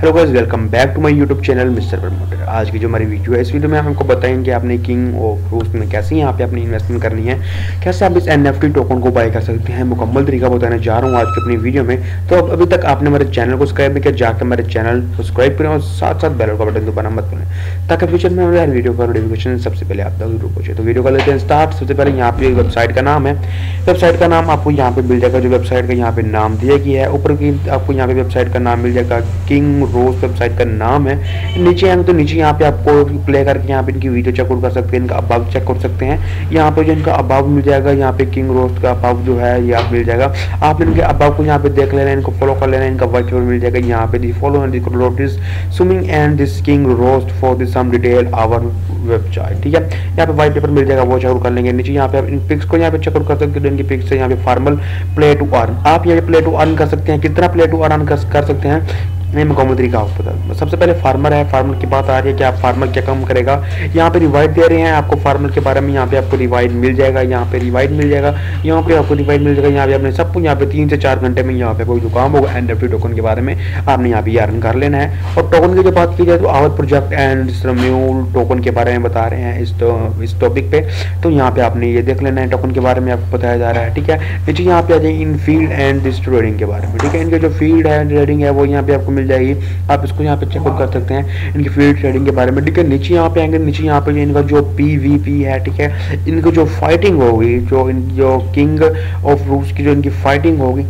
Hello guys welcome back to my YouTube channel mister promoter आज की जो हमारी वीडियो है, इस वीडियो में हम आपको बताएँगे आपने किंग ऑफ़ रूस में कैसे यहाँ पे अपनी इन्वेस्टमेंट करनी है, कैसे आप इस एनएफटी टोकन को बाय कर सकते हैं, मुकम्मल तरीका बताने जा रहा हूँ आज की अपनी वीडियो में। तो अब, अभी तक आपने हमारे चैनल को सब्सक्राइब नहीं किया, जाकर मेरे चैनल सब्सक्राइब करें और साथ साथ बेल का बटन दबाना मत करें ताकि फ्यूचर में हमारे वीडियो का नोटिफिकेशन सबसे पहले आप तक ज़रूर पहुँचे। तो वीडियो का लेते हैं स्टार्ट सबसे पहले यहाँ पे वेबसाइट का नाम है वेबसाइट का नाम आपको यहाँ पे मिल जाएगा, जो वेबसाइट का यहाँ पे नाम दिया गया है। ऊपर की आपको यहाँ पे वेबसाइट का नाम मिल जाएगा किंग रोज वेबसाइट का नाम है। नीचे आएँगे तो नीचे यहाँ पे आपको प्ले करके यहाँ पे इनकी वीडियो चेकआउट कर सकते हैं, इनका अबाव चेक कर सकते हैं। यहाँ पे जो इनका अबाव मिल जाएगा, यहाँ पे किंग रोस्ट का अबाव जो है, ये आप मिल जाएगा। आप इनके अबाव को यहाँ पे देख लेना इनको फॉलो कर लेना इनका व्हाइट मिल जाएगा। यहाँ पे the follow and this swimming and this king roast for this some detail our website ठीक है? यहाँ पे व्हाइट पेपर मिल जाएगा, वो चेकआउट कर लेंगे। नीचे यहाँ पे आप इन पिक्स को यहाँ पे चेकआउट कर सकते हैं इनकी पिक्स से यहाँ पे फॉर्मल प्ले टू अर्न आप यहाँ पे प्ले टू अर्न कर सकते हैं, कितना प्ले टू अर्न कर सकते हैं? नहीं मुकम्मल तरीका आपको सबसे पहले फार्मर है फार्मर की बात आ रही है कि आप फार्मर क्या कम करेगा यहाँ पे रिवाइड दे रहे हैं आपको फार्मर के बारे में यहाँ पे आपको रिवाइड मिल जाएगा यहाँ पे रिवाइड मिल जाएगा यहाँ पे आपको रिवाइड मिल जाएगा यहाँ पे आपने सब कुछ यहाँ पे तीन से चार घंटे में यहाँ पे कोई जो काम होगा एन टोकन के बारे में आपने यहाँ पे अर्न कर लेना है और टोकन की जो बात की जाए तो आवत प्रोजेक्ट एंड म्यूल टोकन के बारे में बता रहे हैं इस तो, इस टॉपिक पे तो यहाँ पे आपने ये देख लेना है टोकन के बारे में आपको बताया जा रहा है ठीक है नीचे यहाँ पे आ जाए in field and this trading के बारे में ठीक है इनके जो फ़ील्ड है ट्रेडिंग है वो यहाँ पे आपको मिल जाएगी। आप इसको यहाँ पे चेकअप कर सकते हैं। इनकी फ़ील्ड ट्रेडिंग के बारे में। ठीक है, नीचे यहाँ पे आएँगे नीचे यहाँ पे इनका जो पी वी पी है, ठीक है, इनकी जो फाइटिंग होगी, जो इन, जो किंग ऑफ़ रूस की जो इनकी फाइटिंग होगी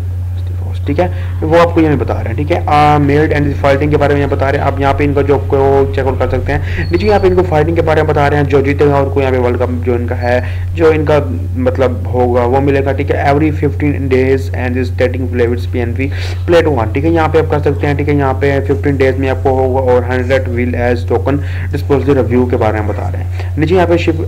ठीक है? वो आपको यहाँ बता रहे हैं, ठीक है? मेल्ड एंड फाइटिंग के बारे में यहाँ बता रहे हैं। आप यहाँ पे इनका जो चेकआउट कर सकते हैं। नीचे यहाँ पे इनको फाइटिंग के बारे में बता रहे हैं। जो जीतेगा और को यहाँ पे वर्ल्ड कप जो इनका है, जो इनका मतलब होगा, वो मिलेगा, ठीक है? Every fifteen days and stating प्लेविट्स P N P play to one ठीक है? यहाँ पे आप कर सकते हैं, ठीक है? यहाँ पे फिफ्टीन डेज़ में आपको होगा और hundred will as token disposal review के बारे में बता रहे हैं। नीचे यहाँ पे शिप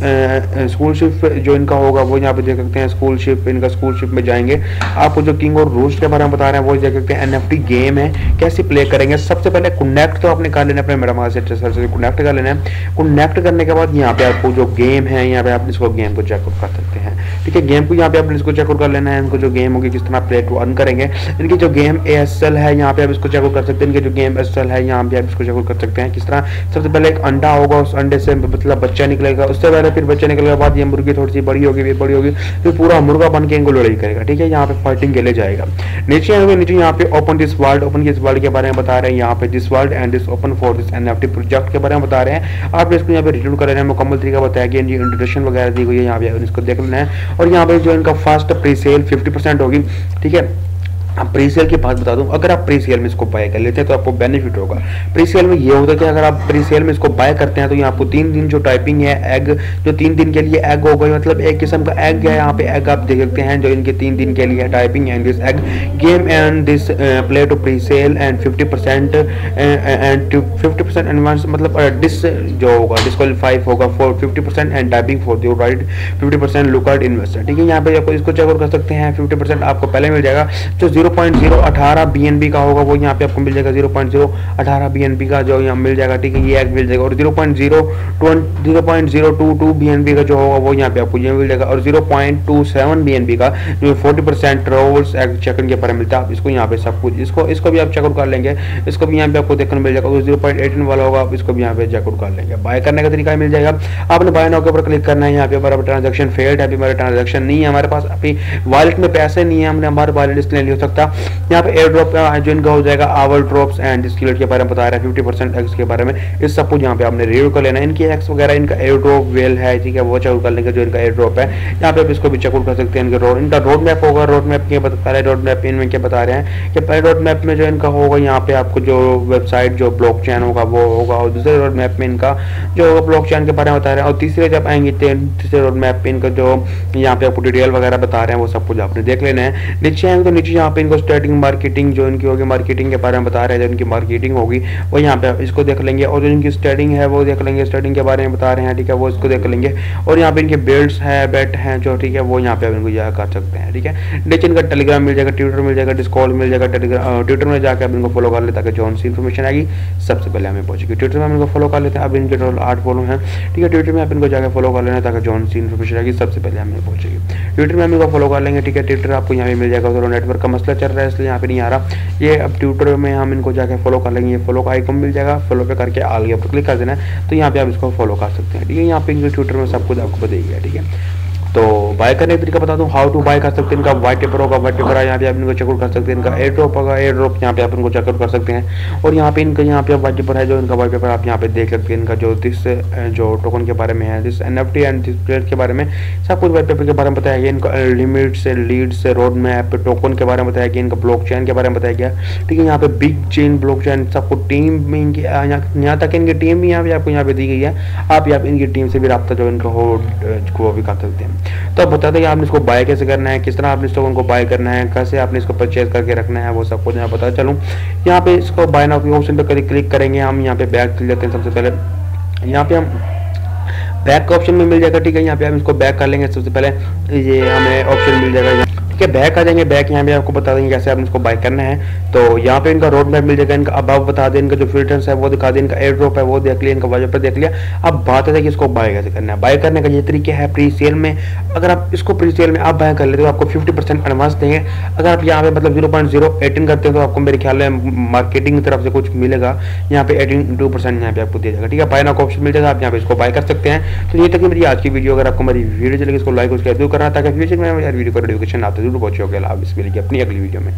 स्कूल शिप जो इनका होगा, वो यहाँ पे देख सकते हैं। स्कूल शिप इनका स्कूल शिप में जाएँगे। आपको जो किंग और रूस्ट के बारे में बता रहे हैं वो देख सकते हैं एनएफटी गेम है। कैसे प्ले करेंगे? सबसे पहले कनेक्ट तो आपने कर लेना अपने मैडम से सर से कनेक्ट कर लेना है। कनेक्ट करने के बाद यहाँ पे आपको जो गेम है, यहाँ पे आप इसको गेम को चेकआउट कर सकते हैं। ठीक है गेम को यहाँ पे आप इसको चेकआउट कर लेना है, इनको जो गेम होगी, किस तरह प्ले टू अर्न करेंगे। इनकी जो गेम एएसएल है, यहाँ पे आप इसको चेकआउट कर सकते हैं। इनके जो गेम एस है, यहाँ पे आप इसको चेकआउट कर सकते हैं। किस तरह? सबसे पहले एक अंडा होगा, उस अंडे से मतलब बच्चा निकलेगा। उससे पहले फिर बच्चा निकलने के बाद ये मुर्गी थोड़ी सी बड़ी होगी बड़ी होगी, फिर पूरा मुर्गा बन के इनको लड़ाई करेगा। ठीक है, यहाँ पे फाइटिंग के लिए जाएगा। नीचे नीचे यहाँ पे open this world open this world के बारे में बता रहे हैं। यहाँ पे this world and this open for this NFT project के बारे में बता रहे हैं। आप इसको यहाँ पे रिटर्न कर रहे हैं। मुकम्मल तरीका बताया गया इंट्रोडक्शन वगैरह दी गई है। यहाँ पे इसको देख लेना है। और यहाँ पर जो इनका फ़र्स्ट प्री सेल फिफ्टी होगी ठीक है? अब प्रीसेल की बात बता दूँ अगर आप प्रीसेल में इसको बाय कर लेते हैं तो आपको बेनिफिट होगा। प्रीसेल में ये होता है कि अगर आप प्रीसेल में इसको बाय करते हैं तो यहाँ आपको तीन दिन जो टाइपिंग है एग जो तीन दिन के लिए एग होगा मतलब एक किस्म का एग है यहाँ पे एग आप देख सकते हैं जो इनके तीन दिन के लिए typing and this egg game and this play to pre sale and fifty percent and fifty percent advance मतलब डिस uh, जो होगा डिस्कालीफाइव होगा for fifty percent and typing for the right fifty percent lookout investor ठीक है यहाँ पे आपको इसको चेकआउट कर सकते हैं फिफ्टी परसेंट आपको पहले मिल जाएगा। जो ज़ीरो पॉइंट ज़ीरो अठारह बी एन बी का होगा, वो यहाँ पे आपको मिल जाएगा ज़ीरो पॉइंट ज़ीरो अठारह बी एन बी का जो यहाँ मिल जाएगा, ठीक है, ये एक मिल जाएगा, और zero point zero zero point zero two two B का जो होगा, वो यहाँ पे आपको ये मिल जाएगा, और zero point two seven B का जो फोर्टी परसेंट रोल्स चेकन के पर मिलता है, इसको यहाँ पे सब कुछ, इसको इसको भी आप चेकआउट कर लेंगे, इसको भी यहाँ पे आपको देखने मिल जाएगा ज़ीरो पॉइंट एटीन वाला होगा, आप इसको भी यहाँ पे चेकआउट कर लेंगे बाय करने का तरीका मिल जाएगा, आपने बाय नाउ के ऊपर क्लिक करना है, यहाँ पे हमारा ट्रांजेक्शन फेल्ड है अभी हमारा ट्रांजेक्शन नहीं है, हमारे पास अभी वॉलेट में पैसे नहीं है, हमने हमारे वॉलेट इसलिए नहीं हो सकता यहाँ पे एयर ड्रॉप जो इनका हो जाएगा आवर ड्रॉप्स एंड स्किलेट के बारे में बता रहा है फिफ्टी परसेंट एक्स के बारे में। इस सब कुछ यहाँ पे आपने रिव्यू कर लेना इनकी एक्स वगैरह, इनका एयर ड्रॉप वेल है, ठीक है, वो चेकआउट कर लेंगे जो इनका एयर ड्रॉप है। यहाँ पे आप इसको भी चेकआउट कर सकते हैं, इनके रोड इनका रोड मैप होगा। रोड मैप के बता रहे रोड मैप इनमें क्या बता रहे हैं कि पहले रोड मैप में जो इनका होगा, यहाँ पे आपको जो वेबसाइट जो ब्लॉक चैन होगा, वो होगा। और दूसरे रोड मैप में इनका जो होगा ब्लॉक चैन के बारे में बता रहे हैं। और तीसरे जब आएँगे तीसरे रोड मैप पे इनका जो यहाँ पे आपको डिटेल वगैरह बता रहे हैं, वो सब कुछ आपने देख लेना है। नीचे आएँगे तो नीचे यहाँ पे इनको स्टार्टिंग मार्केटिंग जो इनकी होगी मार्केटिंग के बारे में बता रहे हैं, जो इनकी मार्केटिंग होगी, वो यहाँ पे इसको देख लेंगे। और जो इनकी स्टडिंग है, वो देख लेंगे स्टडिंग के बारे में बता रहे हैं, ठीक है, वो इसको देख लेंगे। और यहाँ पे इनके बेल्ट है बेट हैं, जो, ठीक है, वो यहाँ पे इनको जा कर सकते हैं, ठीक है। नीचे इनका टेलीग्राम मिल जाएगा ट्विटर मिल जाएगा डिस्कॉल मिल जाएगा टेलीग्राम ट्विटर में जाकर आप इनको फॉलो कर ले जो सी इन्फॉर्मेशन आएगी, सबसे पहले हमें पहुंचेगी ट्विटर में हम इनको फॉलो कर लेते हैं, अब इनके टोटल आठ फॉलो हैं, ठीक है। ट्विटर में आप इनको जाकर फॉलो कर लेना ताकि जो सी इन्फॉर्मेशन आएगी, सबसे पहले हमें पहुंचेगी ट्विटर में हम इनको फॉलो कर लेंगे, ठीक है। ट्विटर आपको यहाँ पे मिल जाएगा नेटवर्क का मसला का चल रहा है, इसलिए यहाँ पे नहीं आ रहा। ये अब ट्विटर में हम इनको जाकर फॉलो कर लेंगे। फॉलो का आइकन मिल जाएगा फॉलो पे करके आगे पर क्लिक कर देना है। तो यहाँ पे आप इसको फॉलो कर सकते हैं। ठीक है, यहाँ पे ट्विटर में सब कुछ आपको बताइएगा ठीक है। तो बाय करने का तरीका बता दूँ हाउ टू बाय कर सकते हैं इनका वाइट पेपर होगा व्हाइट पेपर यहाँ पे आप इनको चेकआउट कर सकते हैं, इनका एयर ड्रॉप होगा एयर ड्रॉप यहाँ पे आप इनको चेकआउट कर सकते हैं। और यहाँ पे इनका, यहाँ पे वाइट पेपर है जो, इनका वाइट पेपर आप यहाँ पे देख सकते हैं, इनका जो दिस जो टोकन के बारे में है this N and this plate के बारे में, सब कुछ व्हाइट पेपर के बारे में बताया गया, इनका लिमिट से लीड से रोड मैप टोकन के बारे में बताया गया, इनका ब्लॉक के बारे में बताया गया। ठीक है, यहाँ पे बिग चेन ब्लॉक चैन सबको टीम में इनकी यहाँ तक इनकी टीम भी यहाँ पे आपको यहाँ पे दी गई है। आप यहाँ इनकी टीम से भी रब्ता जो इनका हो भी कर सकते हैं। तो आप बता दें कि आपने इसको बाय कैसे करना है, किस तरह आपने इसको उनको बाय करना है, कैसे आपने इसको परचेज करके रखना है, वो सब कुछ यहाँ पता चलूँ। यहाँ पे इसको बाय के ऑप्शन पे क्लिक करेंगे हम, यहाँ पे बैक चल जाते हैं सबसे पहले। यहाँ पे हम बैक का ऑप्शन में मिल जाएगा, ठीक है? यहाँ पे हम इसको बैक कर लेंगे सबसे पहले। ये हमें ऑप्शन मिल जाएगा। ठीक है बैक आ जाएँगे बैक यहाँ पे आपको बता देंगे कैसे आपने इसको बाय करना है। तो यहाँ पे इनका रोड मैप मिल जाएगा, इनका अबाव बता दें, इनका जो फिल्टर्स है वो दिखा दें, इनका एयर ड्रॉप है वो देख लिया, इनका वाजर पर देख लिया। अब बात है कि इसको बाय कैसे करना है? बाय करने का ये तरीका है प्री सेल में। अगर आप इसको प्री सेल में आप बाय कर लेते हो आपको फिफ्टी परसेंट एडवांस देंगे। अगर आप यहाँ पे मतलब ज़ीरो पॉइंट ज़ीरो एटीन करते हैं तो आपको मेरे ख्याल में मार्केटिंग की तरफ़ से कुछ मिलेगा। यहाँ पे एटीन टू परसेंट यहाँ पे आपको दिया जाएगा, ठीक है? बाय ना का ऑप्शन मिल जाएगा, आप यहाँ पे इसको बाय कर सकते हैं। तो ये तक मेरी आज की वीडियो अगर आपको मेरी वीडियो चलेगी इसको लाइक उसके ज़रूर करना, ताकि फ्यूचर में वीडियो का एडुकेशन आते ज़रूर पहुँचे होगा। लाभ इस मिलेगी अपनी अगली वीडियो में।